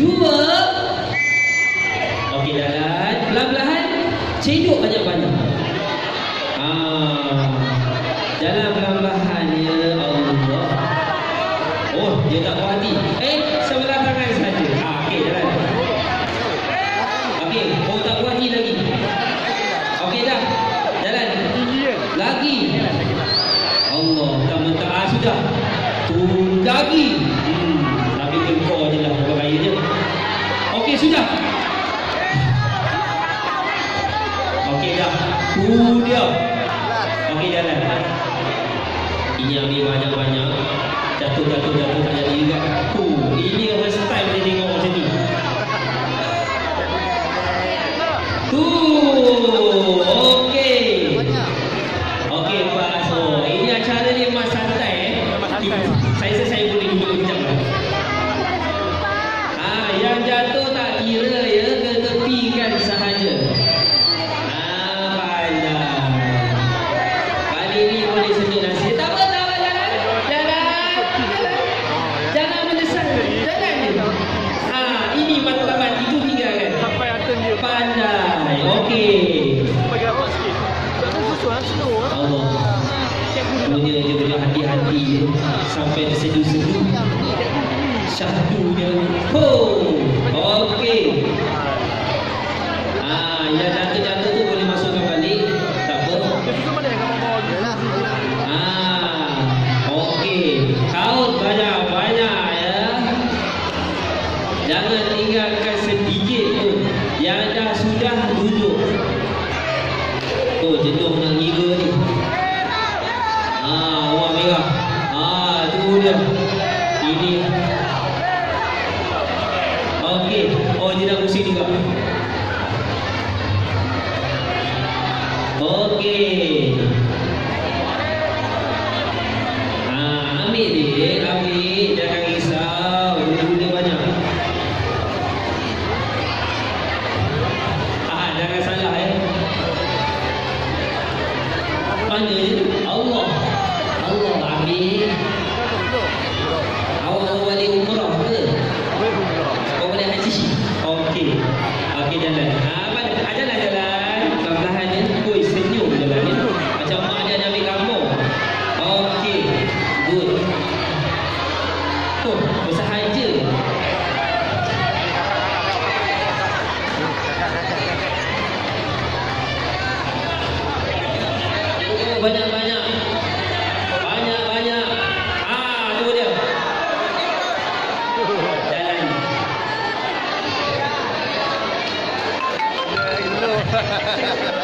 Dua. Okey jalan. Perlahan-lahan. Cedok banyak-banyak. Ah. Jalan perlahan-lahan ya Allah. Oh, dia tak puas hati. Eh, sebelah tangan saja. Ah, okey jalan. Okey, oh tak puas hati lagi. Okey dah. Jalan. Lagi. Allah, tak mentah. Ah, sudah. Tu lagi. Sudah. Okey dah. Tu dia. Okey, jalan. Ini ambil banyak-banyak. Jatuh, jatuh, jatuh. Tak jadi juga. Tu, ini first time dia tengok macam ni. Tu. Okey. Okey, Pak So. Ini acara ni memang santai eh. Saya saya Pandai. Okey. Lah, lah. Allah. Punya dia punya hati-hati dia sampai terseduh-seduh. Syahdunya. Ho. Okey. Ah, yang jatuh-jatuh tu boleh masukkan balik. Tak apa. Dia? Ah, okey. Kaut banyak-banyak ya. Jangan sudah duduk. Oh, jenuh nak ngira ni. Ah, warna merah. Ah, tu dia. Ini. Okey. Oh, dia dah pusing juga. Okey. Mana je? Allah. Allah ambil. Awak mau balik umrah ke? Kau boleh haji? Okey. Okey jalan. Ah, mana? Ah, jalan jalan. Perlahan ni. Oi, senyum jalan ni. Macam mak dia nak ambil kampung. Okey. Good. Tu, bersahaja. Oh, banyak-banyak. Banyak-banyak. Ah, tu dia. Jalan. Slow.